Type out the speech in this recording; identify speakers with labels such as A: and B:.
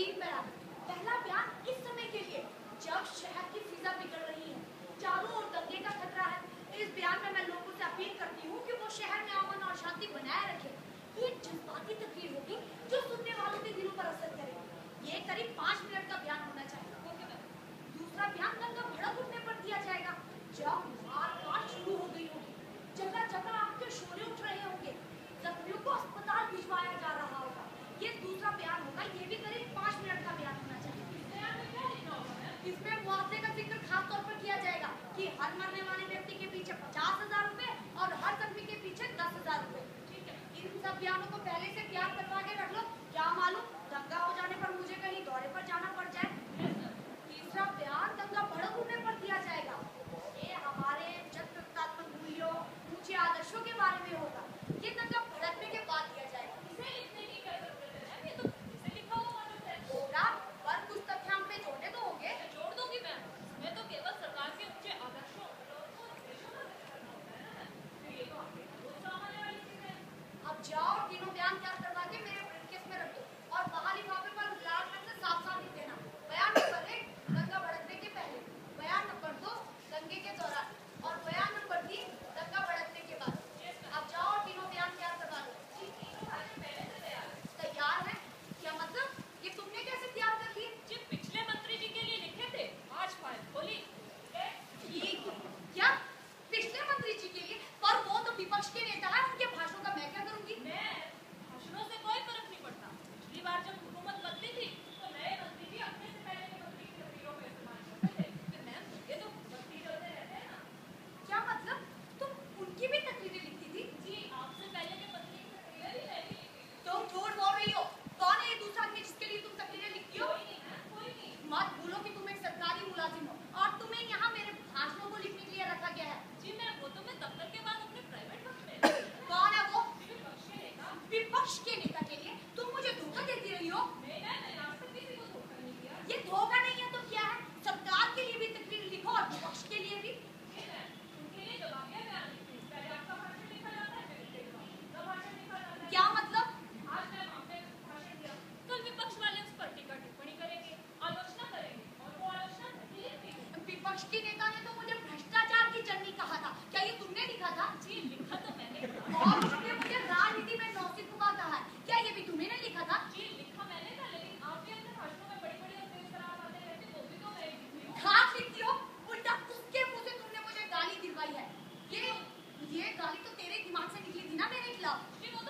A: तीन वेळा पहिला जान मारने वाले व्यक्ति के पीछे पचास हज़ार रूपए और हर कर्मी के पीछे दस हज़ार रूपए। ठीक है? इन सब ज्ञानों को पहले से तैयार कर मेरे दिमाग से निकली थी ना मेरे खिलाफ
B: फिर वो तो